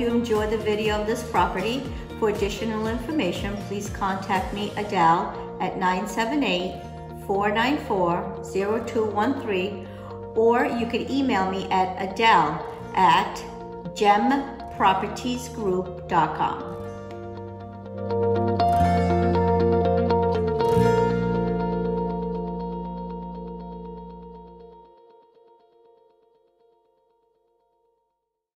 You enjoyed the video of this property. For additional information, please contact me, Adele, at 978-494-0213, or you can email me at adele at gempropertiesgroup.com.